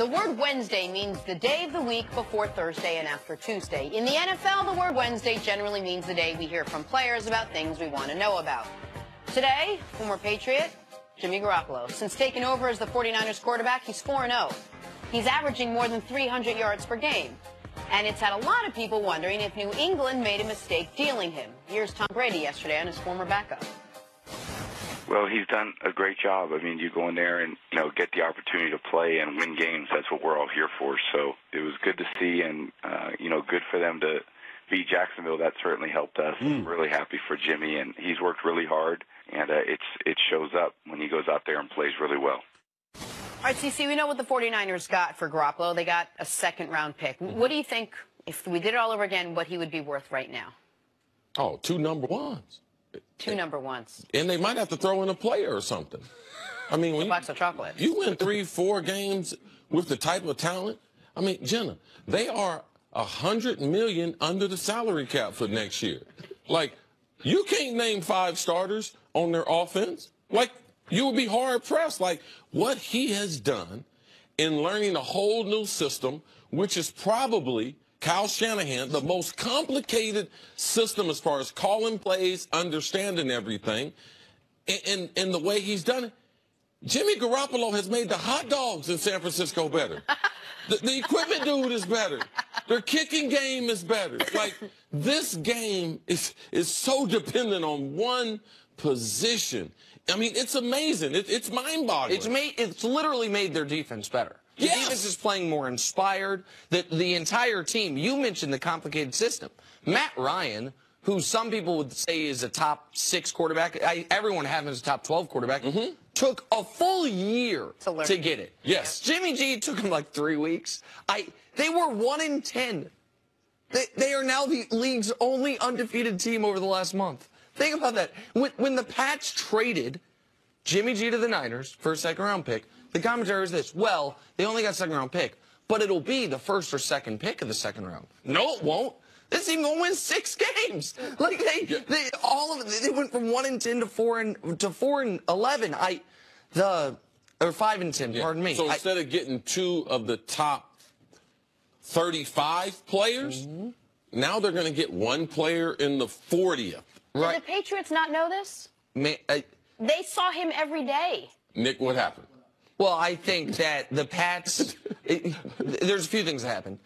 The word Wednesday means the day of the week before Thursday and after Tuesday. In the NFL, the word Wednesday generally means the day we hear from players about things we want to know about. Today, former Patriot Jimmy Garoppolo. Since taking over as the 49ers quarterback, he's 4-0. He's averaging more than 300 yards per game. And it's had a lot of people wondering if New England made a mistake dealing him. Here's Tom Brady yesterday on his former backup. Well, he's done a great job. I mean, you go in there and you know get the opportunity to play and win games. That's what we're all here for. So it was good to see, and uh, you know, good for them to beat Jacksonville. That certainly helped us. Mm. I'm really happy for Jimmy, and he's worked really hard, and uh, it's it shows up when he goes out there and plays really well. All right, CC, we know what the 49ers got for Garoppolo. They got a second round pick. What do you think, if we did it all over again, what he would be worth right now? Oh, two number ones. Two number ones. And they might have to throw in a player or something. I mean, when a box of chocolate. You win three, four games with the type of talent. I mean, Jenna, they are a hundred million under the salary cap for next year. Like, you can't name five starters on their offense. Like, you would be hard pressed. Like, what he has done in learning a whole new system, which is probably Kyle Shanahan, the most complicated system as far as calling plays, understanding everything, and, and, the way he's done it. Jimmy Garoppolo has made the hot dogs in San Francisco better. the, the equipment dude is better. Their kicking game is better. Like this game is is so dependent on one position. I mean, it's amazing. It, it's mind-boggling. It's made. It's literally made their defense better. Yes. defense is playing more inspired. The, the entire team, you mentioned the complicated system. Matt Ryan, who some people would say is a top six quarterback, I, everyone has him as a top 12 quarterback, mm -hmm. took a full year to, to, get it. Yes. Jimmy G took him like three weeks. I They were 1 in 10. They, they are now the league's only undefeated team over the last month. Think about that. When, when the Pats traded Jimmy G to the Niners for a second round pick, the commentary is this, well, they only got second round pick, but it'll be the first or second pick of the second round. No, it won't. This team gonna win six games. Like they, they all of it. They went from one and ten to four and to four and eleven. I, the or five and ten. Yeah. Pardon me. So instead I, of getting two of the top thirty-five players, mm -hmm. now they're going to get one player in the fortieth. Right. Did the Patriots not know this? May, I, they saw him every day. Nick, what happened? Well, I think that the Pats, it, there's a few things that happened.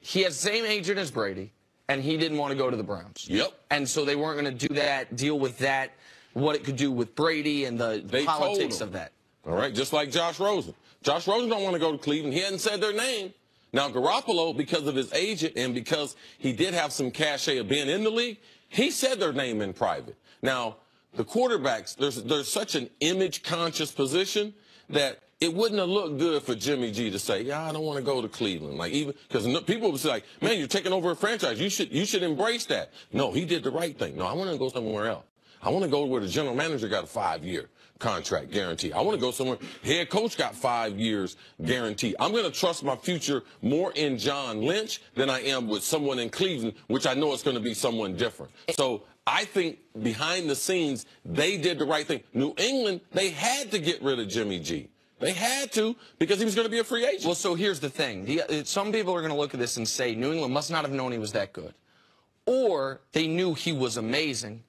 He has the same agent as Brady, and he didn't want to go to the Browns. Yep. And so they weren't going to do that, deal with that, what it could do with Brady and the they politics of that. All right, just like Josh Rosen. Josh Rosen don't want to go to Cleveland. He hadn't said their name. Now, Garoppolo, because of his agent and because he did have some cachet of being in the league, he said their name in private. Now, the quarterbacks, there's, there's such an image-conscious position that it wouldn't have looked good for Jimmy G to say, "Yeah, I don't want to go to Cleveland." Like even because people would say, like, "Man, you're taking over a franchise. You should you should embrace that." No, he did the right thing. No, I want to go somewhere else. I want to go where the general manager got a five-year contract guarantee. I want to go somewhere head coach got five years guarantee. I'm going to trust my future more in John Lynch than I am with someone in Cleveland, which I know it's going to be someone different. So I think behind the scenes, they did the right thing. New England, they had to get rid of Jimmy G. They had to because he was going to be a free agent. Well, so here's the thing. The, uh, some people are going to look at this and say New England must not have known he was that good. Or they knew he was amazing,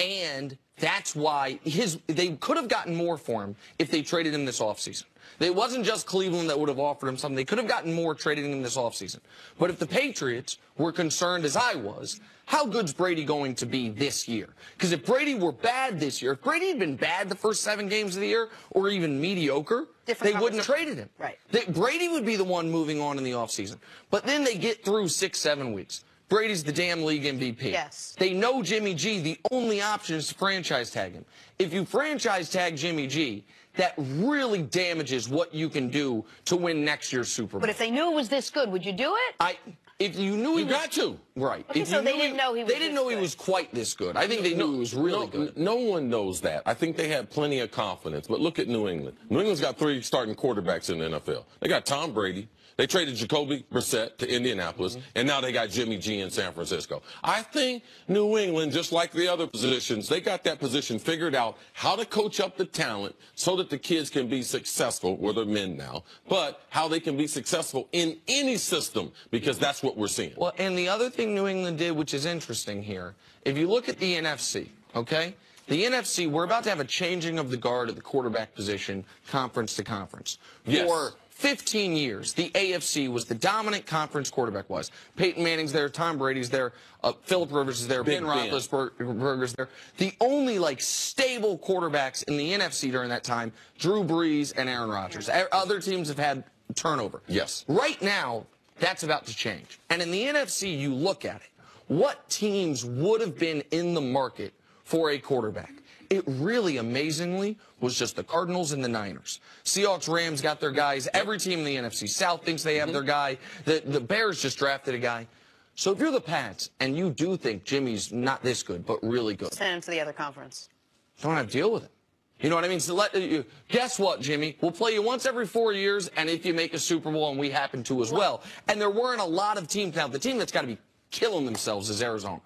and that's why his they could have gotten more for him if they traded him this offseason. It wasn't just Cleveland that would have offered him something. They could have gotten more trading him this offseason. But if the Patriots were concerned, as I was, how good's Brady going to be this year? Because if Brady were bad this year, if Brady had been bad the first seven games of the year, or even mediocre, Different they wouldn't have traded him. Right. They, Brady would be the one moving on in the offseason. But then they get through six, seven weeks. Brady's the damn league MVP. Yes. They know Jimmy G, the only option is to franchise tag him. If you franchise tag Jimmy G, that really damages what you can do to win next year's Super Bowl. But if they knew it was this good, would you do it? I if you knew you he got to right. Okay, if so they didn't he, know he was. They didn't know good. he was quite this good. I think they knew he was really no, good. No one knows that. I think they had plenty of confidence. But look at New England. New England's got three starting quarterbacks in the NFL. They got Tom Brady. They traded Jacoby Brissett to Indianapolis, mm-hmm. and now they got Jimmy G in San Francisco. I think New England, just like the other positions, they got that position figured out how to coach up the talent so that the kids can be successful. Well, they're men now, but how they can be successful in any system because that's what we're seeing. Well, and the other thing New England did, which is interesting here, if you look at the NFC, okay? The NFC, we're about to have a changing of the guard at the quarterback position, conference to conference. Yes. For 15 years, the AFC was the dominant conference quarterback was. Peyton Manning's there, Tom Brady's there, uh, Philip Rivers is there, Big Ben Roethlisberger's there. The only like stable quarterbacks in the NFC during that time, Drew Brees and Aaron Rodgers. Other teams have had turnover. Yes. Right now, that's about to change. And in the NFC, you look at it. What teams would have been in the market for a quarterback? It really amazingly was just the Cardinals and the Niners. Seahawks, Rams got their guys. Every team in the NFC South thinks they have mm-hmm. their guy. The, the Bears just drafted a guy. So if you're the Pats and you do think Jimmy's not this good, but really good, send him to the other conference. Don't have to deal with it. You know what I mean? So let uh, you guess what, Jimmy? We'll play you once every four years, and if you make a Super Bowl, and we happen to as well. And there weren't a lot of teams. Now the team that's got to be killing themselves is Arizona.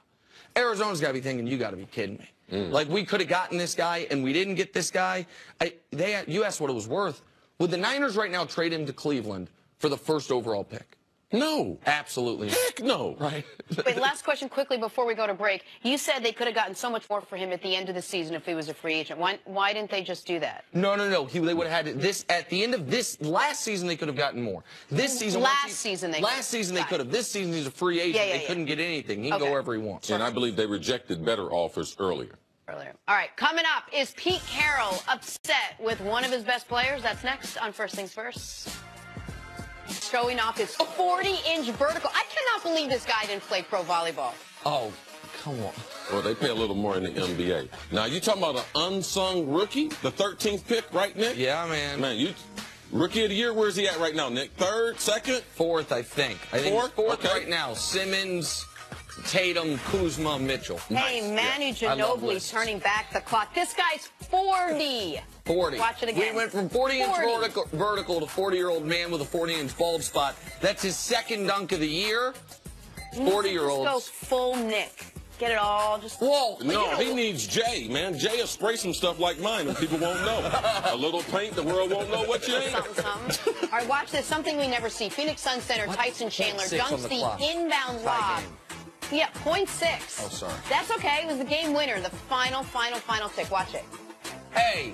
Arizona's got to be thinking, you got to be kidding me. Mm. Like we could have gotten this guy and we didn't get this guy. I, they, you asked what it was worth. Would the Niners right now trade him to Cleveland for the first overall pick? No. Absolutely. Heck no. Right. Wait, last question quickly before we go to break. You said they could have gotten so much more for him at the end of the season if he was a free agent. Why, why didn't they just do that? No, no, no. He, they would have had this at the end of this last season. They could have gotten more. This season, last he, season they last season they could have. This season he's a free agent. Yeah, yeah, they yeah. couldn't get anything. He can okay. go wherever he wants. And I believe they rejected better offers earlier. Earlier. All right, coming up is Pete Carroll upset with one of his best players. That's next on First Things First showing off his 40-inch vertical. I cannot believe this guy didn't play pro volleyball. Oh, come on. Well, they pay a little more in the NBA. Now, you talking about an unsung rookie, the 13th pick, right, Nick? Yeah, man. Man, you rookie of the year. Where's he at right now, Nick? Third, second, fourth, I think. I think fourth, fourth okay. right now. Simmons. Tatum, Kuzma, Mitchell. Hey, Manu yeah. Ginobili turning back the clock. This guy's 40. 40. Watch it again. We went from 40 inch vertical, vertical to 40 year old man with a 40 inch bald spot. That's his second dunk of the year. 40 year olds. Go full Nick. Get it all just. Whoa. No, he needs Jay, man. Jay will spray some stuff like mine and people won't know. a little paint, the world won't know what you ain't. Something, something. all right, watch this. Something we never see. Phoenix Sun Center, what? Tyson Chandler dunks the, the inbound lob. Yeah, point six. Oh, sorry. That's okay. It was the game winner. The final, final, final tick. Watch it. Hey,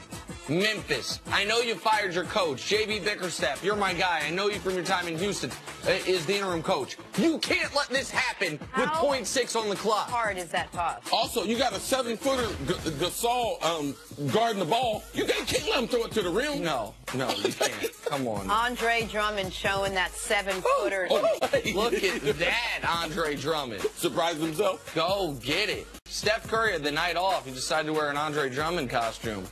Memphis, I know you fired your coach, J.B. Bickerstaff. You're my guy. I know you from your time in Houston. Uh, is the interim coach. You can't let this happen How with point six on the clock. How hard is that toss? Also, you got a seven-footer Gasol um, guarding the ball. You can't, can't let him throw it to the rim. No, no, you can't. Come on. Andre Drummond showing that seven-footer. Oh, Look at that, Andre Drummond. Surprised himself. Go get it. Steph Curry had the night off. He decided to wear an Andre Drummond costume.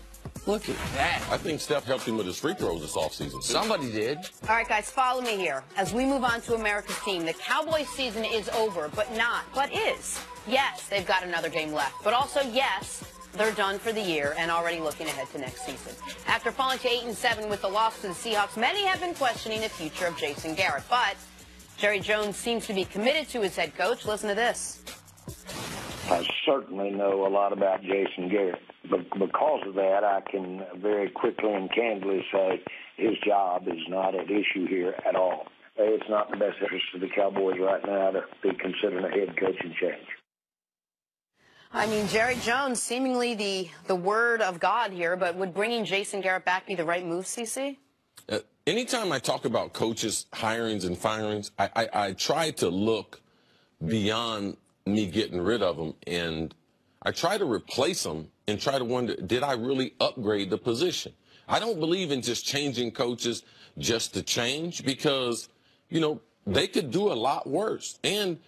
Look at that. I think Steph helped him with his free throws this offseason. Too. Somebody did. All right, guys, follow me here. As we move on to America's team, the Cowboys season is over, but not, but is. Yes, they've got another game left, but also, yes, they're done for the year and already looking ahead to next season. After falling to 8 and 7 with the loss to the Seahawks, many have been questioning the future of Jason Garrett, but Jerry Jones seems to be committed to his head coach. Listen to this. I certainly know a lot about Jason Garrett. But because of that, I can very quickly and candidly say his job is not at issue here at all. It's not in the best interest of the Cowboys right now to be considering a head coaching change. I mean, Jerry Jones, seemingly the, the word of God here, but would bringing Jason Garrett back be the right move, CC? Uh, anytime I talk about coaches, hirings, and firings, I, I, I try to look beyond me getting rid of them and I try to replace them and try to wonder, did I really upgrade the position? I don't believe in just changing coaches just to change because, you know, they could do a lot worse. And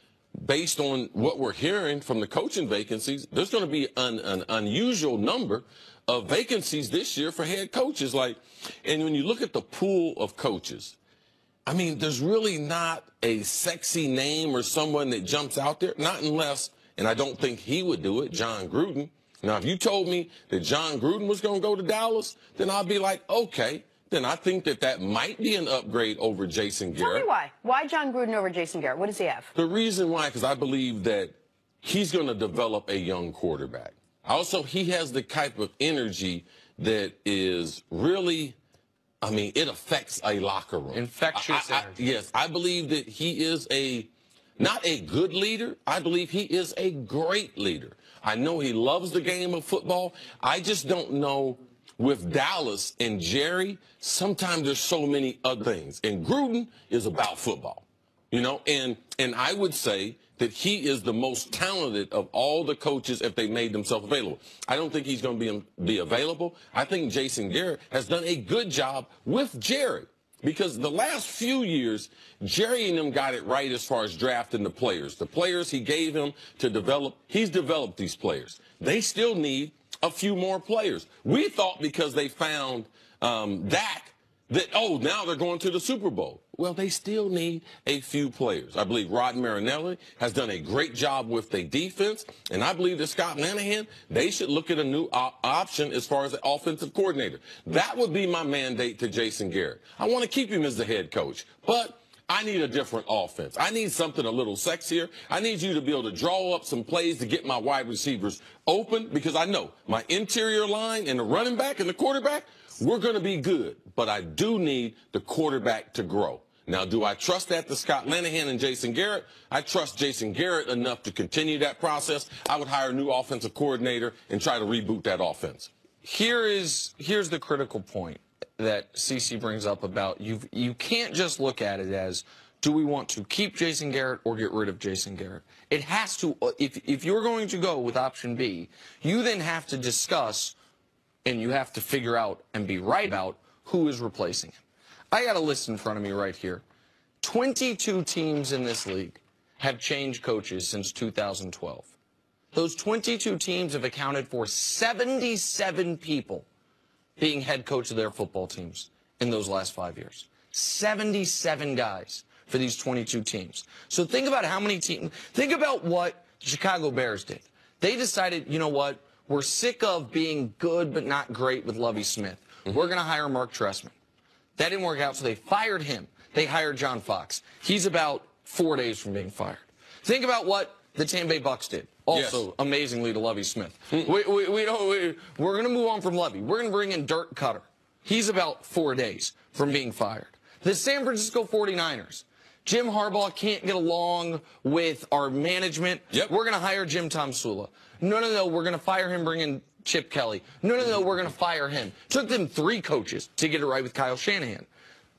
based on what we're hearing from the coaching vacancies, there's going to be an, an unusual number of vacancies this year for head coaches. Like, and when you look at the pool of coaches, I mean, there's really not a sexy name or someone that jumps out there, not unless, and I don't think he would do it, Jon Gruden. Now, if you told me that Jon Gruden was going to go to Dallas, then I'd be like, okay, then I think that that might be an upgrade over Jason Garrett. Tell me why. Why Jon Gruden over Jason Garrett? What does he have? The reason why, because I believe that he's going to develop a young quarterback. Also, he has the type of energy that is really, I mean, it affects a locker room. Infectious I- I- energy. yes, I believe that he is a, not a good leader. I believe he is a great leader. I know he loves the game of football. I just don't know with Dallas and Jerry, sometimes there's so many other things. And Gruden is about football. You know, and and I would say that he is the most talented of all the coaches if they made themselves available. I don't think he's going to be be available. I think Jason Garrett has done a good job with Jerry because the last few years Jerry and them got it right as far as drafting the players. The players he gave him to develop, he's developed these players. They still need a few more players. We thought because they found um, Dak that, oh, now they're going to the Super Bowl. Well, they still need a few players. I believe Rod Marinelli has done a great job with their defense, and I believe that Scott Linehan, they should look at a new op- option as far as the offensive coordinator. That would be my mandate to Jason Garrett. I want to keep him as the head coach, but I need a different offense. I need something a little sexier. I need you to be able to draw up some plays to get my wide receivers open because I know my interior line and the running back and the quarterback, we're going to be good, but I do need the quarterback to grow. Now, do I trust that to Scott Linehan and Jason Garrett? I trust Jason Garrett enough to continue that process. I would hire a new offensive coordinator and try to reboot that offense. Here is here's the critical point that CC brings up about you. You can't just look at it as do we want to keep Jason Garrett or get rid of Jason Garrett? It has to. If if you're going to go with option B, you then have to discuss and you have to figure out and be right about who is replacing him. I got a list in front of me right here. 22 teams in this league have changed coaches since 2012. Those 22 teams have accounted for 77 people being head coach of their football teams in those last five years. 77 guys for these 22 teams. So think about how many teams, think about what the Chicago Bears did. They decided, you know what, we're sick of being good but not great with Lovie Smith. We're going to hire Marc Trestman. That didn't work out, so they fired him. They hired John Fox. He's about four days from being fired. Think about what the Tampa Bay Bucks did. Also, Yes. amazingly, to Lovie Smith. Hmm. we, we, we don't, we, we're going to move on from Lovie. We're going to bring in Dirk Koetter. He's about four days from being fired. The San Francisco 49ers. Jim Harbaugh can't get along with our management. Yep. We're going to hire Jim Tomsula. No, no, no. We're going to fire him, bring in Chip Kelly. No, no, no. We're going to fire him. Took them three coaches to get it right with Kyle Shanahan.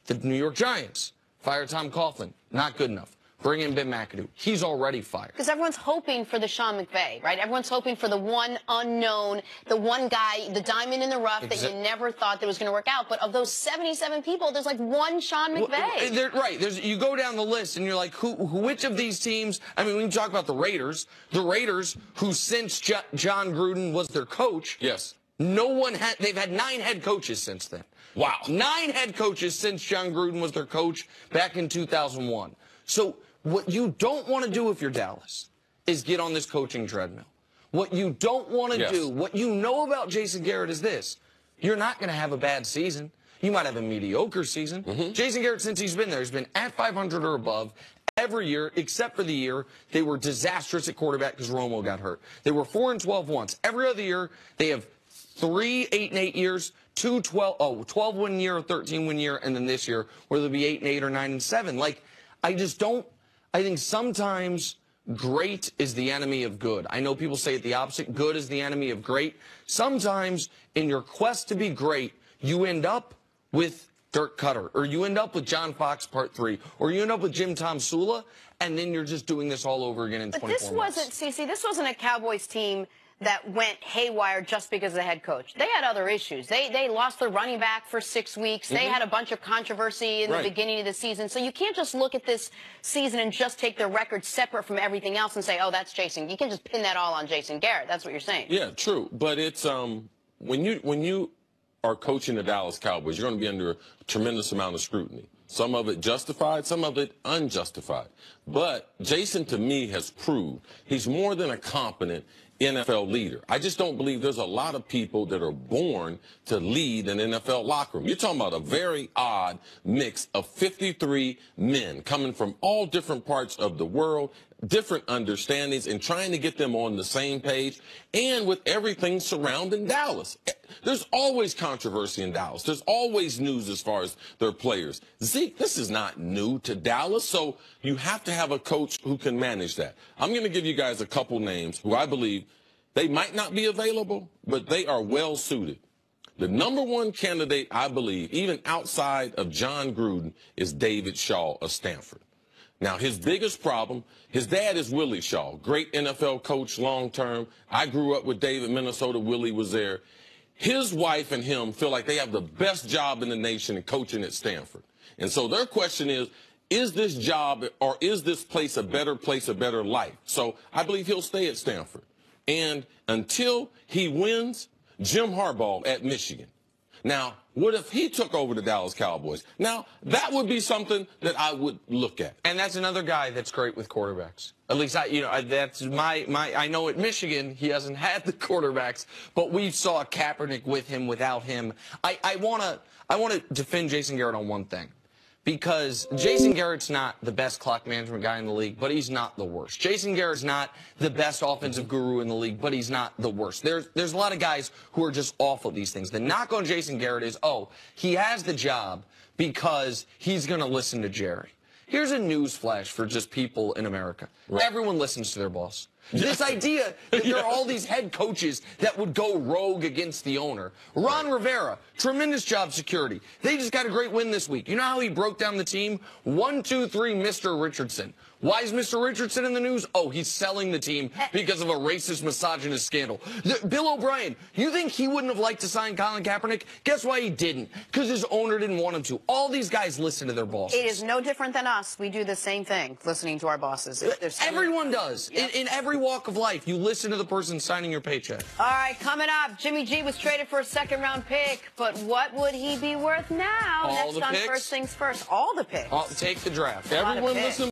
The New York Giants fired Tom Coughlin. Not good enough. Bring in Ben McAdoo. He's already fired. Because everyone's hoping for the Sean McVay, right? Everyone's hoping for the one unknown, the one guy, the diamond in the rough that you never thought that was going to work out. But of those 77 people, there's like one Sean Well, McVay. there- right. There's, you go down the list and you're like, who, who, which of these teams? I mean, we can talk about the Raiders, the Raiders, who since Jo- Jon Gruden was their coach, Yes. no one had, they've had nine head coaches since then. Wow. Nine head coaches since Jon Gruden was their coach back in 2001. So what you don't want to do if you're Dallas is get on this coaching treadmill. What you don't want to Yes. do, what you know about Jason Garrett is this. You're not going to have a bad season. You might have a mediocre season. Mm-hmm. Jason Garrett, since he's been there, has been at 500 or above every year, except for the year they were disastrous at quarterback because Romo got hurt. They were 4 and 12 once. Every other year, they have three 8 and 8 years, two 12, oh, 12 win year, 13 win year, and then this year, where they'll be 8 and 8 or 9 and 7. Like, I just don't, I think sometimes great is the enemy of good. I know people say it the opposite. Good is the enemy of great. Sometimes in your quest to be great, you end up with Dirk Koetter, or you end up with John Fox Part 3, or you end up with Jim Tomsula, and then you're just doing this all over again in But 24 this months. wasn't, CC, this wasn't a Cowboys team that went haywire just because of the head coach. They had other issues. They they lost their running back for six weeks. They had a bunch of controversy in Right. the beginning of the season. So you can't just look at this season and just take their record separate from everything else and say, oh, that's Jason. You can just pin that all on Jason Garrett. That's what you're saying. Yeah, true. But it's um when you when you are coaching the Dallas Cowboys, you're going to be under a tremendous amount of scrutiny. Some of it justified, some of it unjustified. But Jason, to me, has proved he's more than a competent NFL leader. I just don't believe there's a lot of people that are born to lead an NFL locker room. You're talking about a very odd mix of 53 men coming from all different parts of the world, different understandings, and trying to get them on the same page, and with everything surrounding Dallas. There's always controversy in Dallas. There's always news as far as their players. Zeke, this is not new to Dallas, so you have to have a coach who can manage that. I'm going to give you guys a couple names who I believe they might not be available, but they are well suited. The number one candidate, I believe, even outside of Jon Gruden, is David Shaw of Stanford. Now, his biggest problem, his dad is Willie Shaw, great NFL coach long term. I grew up with David, Minnesota. Willie was there. His wife and him feel like they have the best job in the nation in coaching at Stanford. And so their question is, is this job or is this place a better place, a better life? So I believe he'll stay at Stanford. And until he wins, Jim Harbaugh at Michigan. Now, what if he took over the Dallas Cowboys? Now, that would be something that I would look at. And that's another guy that's great with quarterbacks. At least I, you know, that's my, my, I know at Michigan, he hasn't had the quarterbacks, but we saw Kaepernick with him, without him. I, I want to, I want to defend Jason Garrett on one thing because Jason Garrett's not the best clock management guy in the league, but he's not the worst. Jason Garrett's not the best offensive guru in the league, but he's not the worst. There's there's a lot of guys who are just awful at these things. The knock on Jason Garrett is, oh, he has the job because he's going to listen to Jerry. Here's a news flash for just people in America. Right. Everyone listens to their boss. This idea that there are all these head coaches that would go rogue against the owner. Ron Rivera, tremendous job security. They just got a great win this week. You know how he broke down the team? One, two, three, Mr. Richardson. Why is Mr. Richardson in the news? Oh, he's selling the team eh. because of a racist misogynist scandal. The, Bill O'Brien, you think he wouldn't have liked to sign Colin Kaepernick? Guess why he didn't? Because his owner didn't want him to. All these guys listen to their bosses. It is no different than us. We do the same thing, listening to our bosses. Everyone does. Yep. In, in every walk of life, you listen to the person signing your paycheck. All right, coming up, Jimmy G was traded for a second round pick, but what would he be worth now? All Next on picks? First Things First. All the picks. Take the draft. Everyone listen.